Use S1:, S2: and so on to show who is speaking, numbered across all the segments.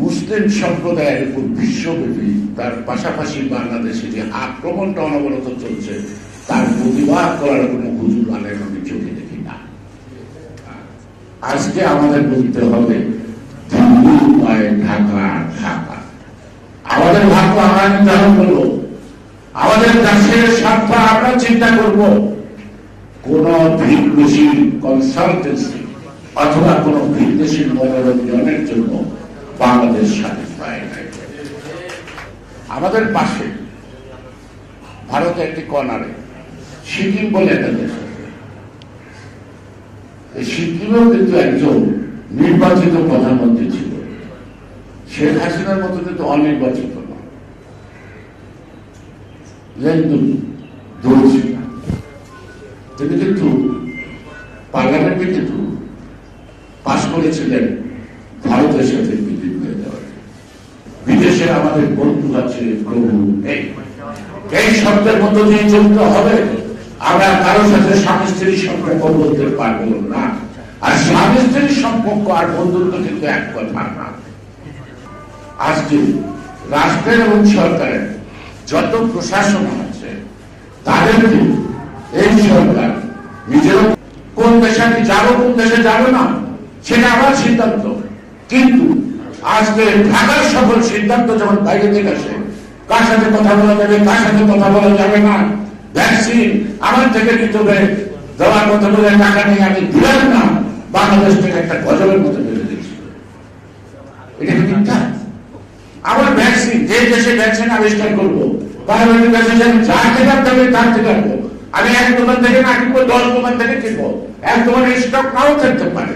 S1: মুসলিম সম্প্রদায়ের উপর বিশ্বব্যাপী তার পাশাপাশি বাংলাদেশে যে আক্রমণটা অনবরত চলছে, তার প্রতিবাদ করার কোনো হুজুর আলেম আমি চোখে দেখি না। আজকে আমাদের বলতে হবে ঢাকা ঢাকা। আমাদের ভাগ্য আমরা নির্ধারণ করব। আমাদের দেশের স্বার্থ আমরা চিন্তা করব। কোন ভিনদেশী কনসালটেন্সি অথবা কোন ভিনদেশী মনোরঞ্জনের জন্য বাংলাদেশ স্বাধীন আমাদের পাশে ভারত একটি কর্নারে সিকিম বলে একটা সিকিমেও কিন্তু একজন নির্বাচিত প্রধানমন্ত্রী ছিল। শেখ হাসিনার মতো কিন্তু অনির্বাচিত তিনি কিন্তু পার্লামেন্টে কিন্তু পাশ করেছিলেন ভারতের সাথে যাওয়ার বিদেশে আমাদের বন্ধু আছে প্রভু। এই শব্দের মধ্য দিয়ে চলতে হবে। আমরা কারোর সাথে স্বামী স্ত্রীর সম্পর্ক বলতে পারব না। আর স্বামী স্ত্রীর সম্পর্ক আর বন্ধুত্ব কিন্তু এক কথা না। আজকে রাষ্ট্রের এবং সরকারের যত প্রশাসন আছে, তাদেরকে এই সরকার নিজেরও কোন দেশে আমি যাব, কোন দেশে যাব না, সেটা আমার সিদ্ধান্ত। কিন্তু আজকে ঢাকার সকল সিদ্ধান্ত যখন বাইরে থেকে আসে, কার সাথে কথা বলা যাবে, কার সাথে কথা বলা যাবে না? ভ্যাকসিন আমার থেকে নিতে হবে দেওয়ার কথা বলে টাকা নিয়ে আমি দিলাম না? বাংলাদেশ থেকে একটা গজলের মতো বেড়ে দিচ্ছি এটা কি ভ্যাকসিন যে দেশে ভ্যাকসিন আবিষ্কার করব আমি যার থেকে দেবে তার থেকে আনব। আমি এক দোকান থেকে না কিনবো দশ দোকান থেকে কিনবো। এক স্টক নাও থাকতে পারে।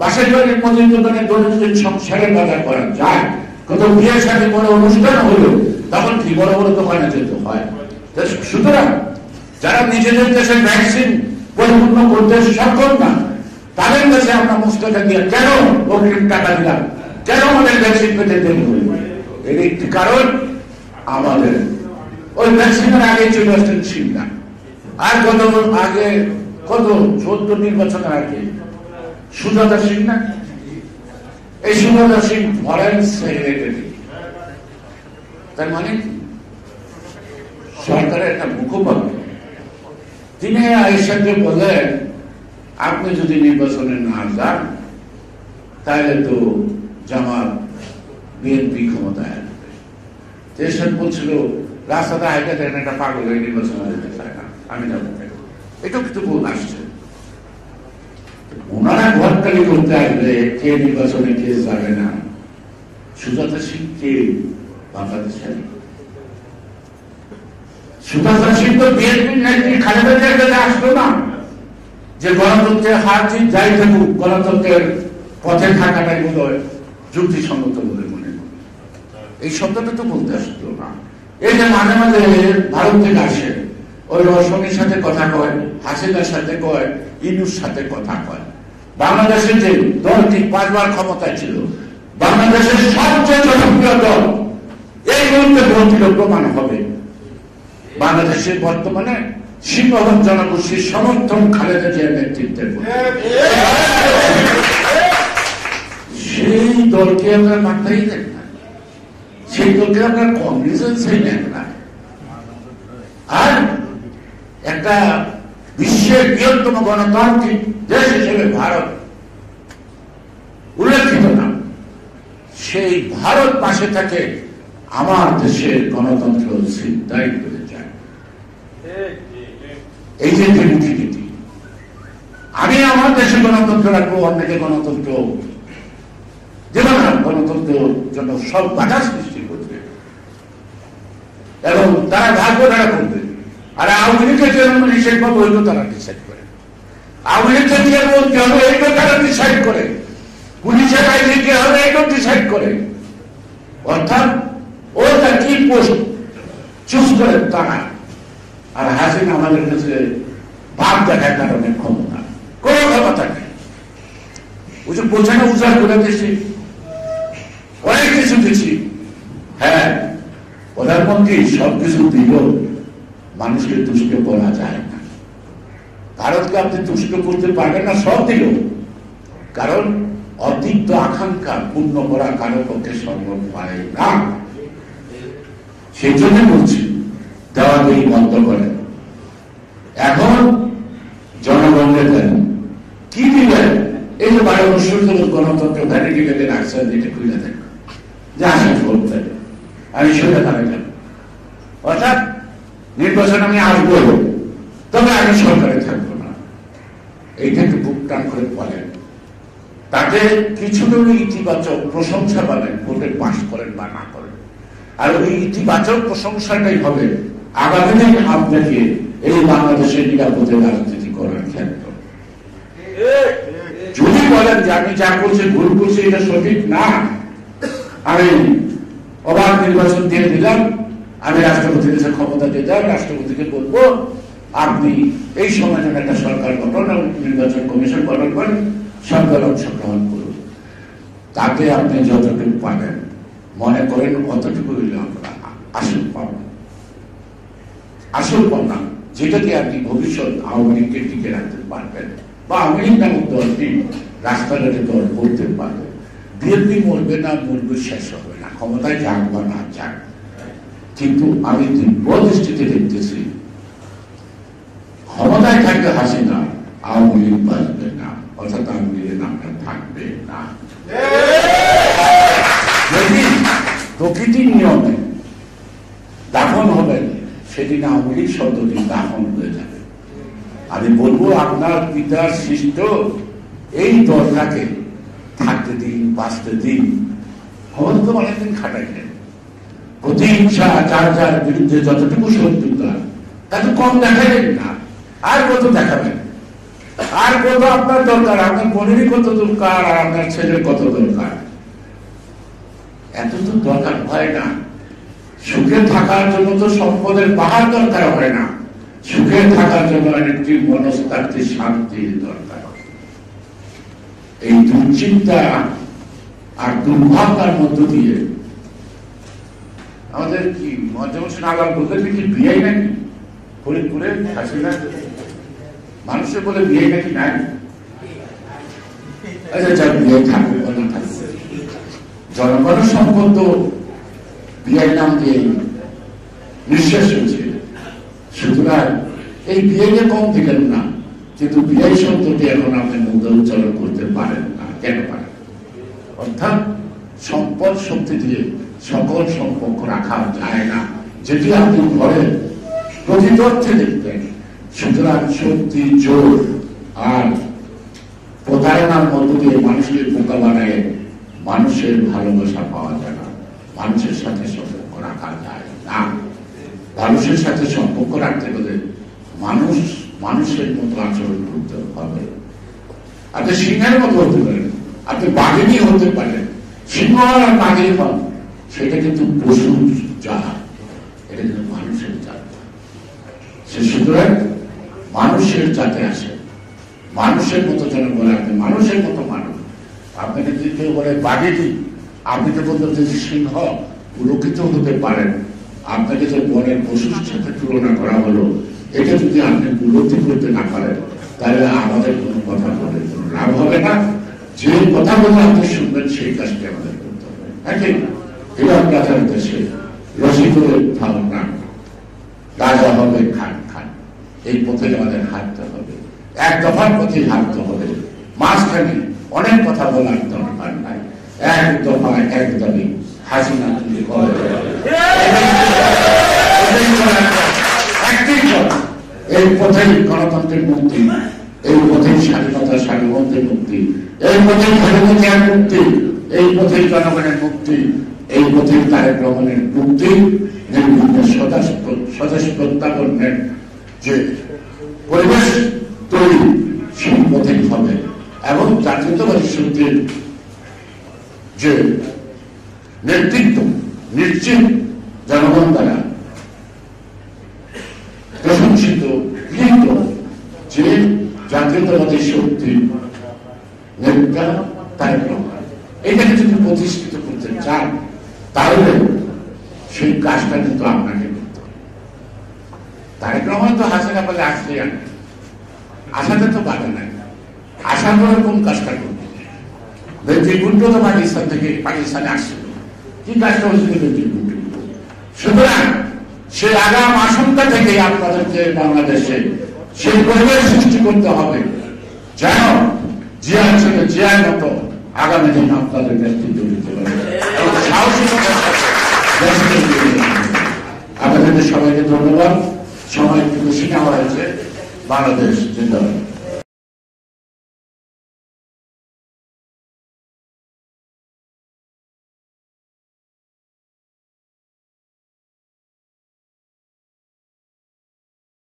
S1: বাসের বাড়ির দোকানে দৈনন্দিন সংসারের বাজার করা যায়। কত বিয়ের সাথে বড় অনুষ্ঠান হলো, তখন কি বড় বড় দোকানে যেতে হয়? সুতরাং যারা নিজেদের দেশে ভ্যাকসিন পরিপূর্ণ করতে সক্ষম না, তাদের কাছে আমরা মুস্তাকা দিয়ে কেন অগ্রিম টাকা দিলাম? কেন আমাদের ভ্যাকসিন পেতে দেরি হলো? এর একটি কারণ আমাদের। ওই ভ্যাকসিনের আগে চলে আসছেন সিংহা আর কত আগে, কত চোদ্দ নির্বাচনের আগে সুজাতা সিং না? এই সুজাতা সিং ফরেন সেক্রেটারি। তার মানে? সরকারের একটা মুখপাত্র। তিনি আয়েশাকে বলেন আপনি যদি নির্বাচনে না যান, তাহলে তো জামাত বিএনপি ক্ষমতায় আসবে। দেশন বলছিল রাস্তাতে দেন একটা পাগল হয়ে নির্বাচন যেতে চায় না। আমি যাব। কেন এটা কিন্তু বল আসছে। ওনারা ঘরকালি করতে আসবে, কে নির্বাচনে, কে যাবে না। সুজাতা সিং কে বাংলাদেশের সুজাতা সিং তো বিএনপির নেত্রী খালেদা জিয়ার কাছে আসলো না। যে গণতন্ত্রের হার জিত যাই থাকুক, গণতন্ত্রের পথে থাকাটাই বোধ হয় যুক্তিসঙ্গত বলে মনে করি এই শব্দটা তো বলতে আসতো না। এই যে মাঝে মাঝে ভারত থেকে আসে ওই রসনের সাথে কথা কয়, হাসিনার সাথে কয়, ইনুর সাথে কথা কয়। বাংলাদেশের যে দলটি পাঁচবার ক্ষমতায় ছিল, বাংলাদেশের সবচেয়ে জনপ্রিয় দল, এই মুহূর্তে ভোট প্রমাণ হবে। বাংলাদেশের বর্তমানে সিংহভাগ জনগোষ্ঠীর সমর্থন খালেদা জিয়ার নেতৃত্বের সেই দলকে আমরা মাত্রাই দেন না। সেই দলকে আমরা কংগ্রেসের সেই নেন না। আর একটা বিশ্বের বৃহত্তম গণতান্ত্রিক দেশ হিসেবে ভারত উল্লেখিত না। সেই ভারত পাশে থাকে আমার দেশের গণতন্ত্র চিন্তাই করে যায়। এই যে নীতি আমি আমার দেশে গণতন্ত্র রাখব, অন্যকে গণতন্ত্র দেব না। গণতন্ত্রের জন্য সব বাধা সৃষ্টি করবে। এবং তারা ভাগ্য করবে। আর আওয়ামী লীগের জন্য নিষেধ পাবো ওইগুলো তারা ডিসাইড করে। আওয়ামী লীগের যে মন্ত্রী এইগুলো তারা ডিসাইড করে। পুলিশের আইনি কে হবে এটাও ডিসাইড করে। অর্থাৎ, ও তার কি পোস্ট চুজ করে তারা আর হাসিন আমাদের কাছে ভাব দেখায় কারণে ক্ষমতা। কোন ক্ষমতা নেই। ওই যে বোঝানো উজাড় করে দিয়েছি। অনেক কিছু দিচ্ছি হ্যাঁ প্রধানমন্ত্রী সব কিছু দিল। মানুষকে তুষ্ট করা যায় না। ভারতকে আপনি তুষ্ট করতে পারবেন না, সব দিল। কারণ অতিরিক্ত আকাঙ্ক্ষা পূর্ণ করা কারও পক্ষে সম্ভব হয় না। সেই জন্য বলছি, দেওয়া দেওয়াদেই বন্ধ করে। এখন জনগণের দেন। কি দিবেন? এই যে বারো বছর গণতন্ত্র ভ্যানিটি গেলে রাখছেন যেটা খুলে দেন, যে করতে আমি সেটা অর্থাৎ নির্বাচন আমি আর আসব তবে আমি সরকারে থাকব না। এইটা একটু বুক টান করে বলেন। তাতে কিছু ইতিবাচক প্রশংসা পাবেন, ভোটে পাশ করেন বা না করেন। আর ওই ইতিবাচক প্রশংসাটাই হবে আগামী দিন আপনাকে এই বাংলাদেশের নিরাপদে রাজনীতি করার ক্ষেত্র। যদি বলেন যে আমি যা করছি, ভুল করছি, এটা সঠিক না, আমি অবাধ নির্বাচন দিয়ে দিলাম আমি রাষ্ট্রপতির কাছে ক্ষমতা দিলাম রাষ্ট্রপতিকে বলব, আপনি এই সময় জন্য একটা সরকার গঠন এবং নির্বাচন কমিশন গঠন করেন, সরকার অংশগ্রহণ করুন। তাতে আপনি যতটুকু পাবেন মনে করেন অতটুকু আসল পাবেন। আসল পাওনা যেটাকে আপনি ভবিষ্যৎ আওয়ামী লীগকে টিকে রাখতে পারবেন বা আওয়ামী লীগ নামক দলটি রাস্তাঘাটে দল করতে পারবে। বিএনপি মরবে না, মরবে শেষ হবে না। ক্ষমতায় যাক বা না যাক কিন্তু আমি দিব্য দৃষ্টিতে দেখতেছি, ক্ষমতায় থাকবে হাসিনা আওয়ামী লীগ বাঁচবে না, অর্থাৎ আওয়ামী লীগের নামটা থাকবে না। যদি প্রকৃতির নিয়মে দাফন হবেন সেদিন আওয়ামী লীগ শব্দটি দাফন হয়ে যাবে। আমি বলব, আপনার পিতার সৃষ্ট এই দলটাকে থাকতে দিন, বাঁচতে দিন। ক্ষমতা তো অনেকদিন খাটাইলেন। যার বিরুদ্ধে যতটুকু কম না। আর কত দেখাবেন? আর কত আপনার দরকার? আপনার বোনেরই কত দরকার আর আপনার ছেলের কত দরকার? এত তো দরকার হয় না। সুখে থাকার জন্য তো সম্পদের পাহাড় দরকার হয় না। সুখে থাকার জন্য একটি মনস্তাত্ত্বিক শান্তির দরকার। এই দুশ্চিন্তা আর দুর্ভাবনার মধ্য দিয়ে আমাদের কি মজ্জাম হোসেন আলাম বলতে কি বিয়ে নাকি ফরিদপুরে হাসিনা মানুষের বলে বিয়ে নাকি নাই? আচ্ছা যা বিয়ে থাকবে না থাকবে জনগণের সম্পদ তো বিয়ের নাম দিয়ে নিঃশ্বাস হয়েছে সুতরাং এই বিয়েকে কম দিলেন না। কিন্তু বিয়ে শব্দটি এখন আপনি মুদ্রা উচ্চারণ করতে পারেন না। কেন পারেন? অর্থাৎ সম্পদ শক্তি দিয়ে সকল সম্পর্ক রাখা যায় না। যেটি আপনি ঘরে প্রতিতথ্যে দেখবেন। সুতরাং শক্তি জোর আর প্রতারণার মধ্য দিয়ে মানুষকে বোকা মানুষের ভালোবাসা পাওয়া যায় না। মানুষের সাথে সম্পর্ক রাখা যায় না। মানুষের সাথে সম্পর্ক রাখতে গেলে মানুষ মানুষের মতো আচরণ করতে হবে। আপনি সিংহের মতো হতে পারেন, আপনি বাঘিনী হতে পারেন, সিংহ আর বাঘিনী হন সেটা কিন্তু পশুর জাত। এটা কিন্তু মানুষের জাত। সে সুতরাং মানুষের জাতে আসে। মানুষের মতো যেন বলে আপনি, মানুষের মতো মানুষ। আপনাকে যদি কেউ বলে বাঘিনী আপনি তো বলতে সিংহ পুরকিত হতে পারেন। আপনাকে যে বনের পশুর সাথে তুলনা করা হলো, এটা যদি আপনি উপলব্ধি করতে না পারেন, তাহলে আমাদের কোনো কথা বলে কোনো লাভ হবে না। যে কথা বলে আপনি শুনবেন, সেই কাজটি আমাদের করতে হবে। হ্যাঁ এটা আপনাদের দেশে রসিকের ধারণা রাজা হবে খান খান এই পথে আমাদের হাঁটতে হবে এক দফার পথে হাঁটতে হবে মাঝখানে অনেক কথা বলার দরকার নাই এক দফা এক দাবি হাসিনা তুলে এই পথেই গণতন্ত্রের মুক্তি এই পথেই স্বাধীনতা সার্বভৌমত্বের মুক্তি এই পথেই স্বাধীনতার মুক্তি এই পথেই জনগণের মুক্তি এই পথেই তারেক রহমানের মুক্তি স্বদেশ প্রত্যাবর্ণের যে পরিবেশ তৈরি সেই পথেই হবে এবং জাতীয়তাবাদী শক্তির যে নেতৃত্ব, নিশ্চিত জনগণ দ্বারা প্রশংসিত, গৃহীত যে জাতীয়তাবাদী শক্তি নেতা তারেক রহমান। এটাকে যদি প্রতিষ্ঠিত করতে চান তাহলে সেই কাজটা কিন্তু আপনাকে করতে হবে। তারেক রহমান তো আসলে আসাতে তো বাধা নাই। আসার পরে কোন কাজটা করবে? বেঞ্জির ভুট্টো তো পাকিস্তান থেকে পাকিস্তানে আসছিল কি কাজটা হয়েছিল বেঞ্জির ভুট্টো সুতরাং সেই আগাম আশঙ্কা থেকে আপনাদেরকে বাংলাদেশে সেই পরিবেশ সৃষ্টি করতে হবে। যেন জিয়ার ছেলে জিয়ার মতো আগামী দিন আপনাদের নেতৃত্ব আপনাদের সবাইকে ধন্যবাদ। সময় কিন্তু নেওয়া হয়েছে। বাংলাদেশ জিন্দাবাদ।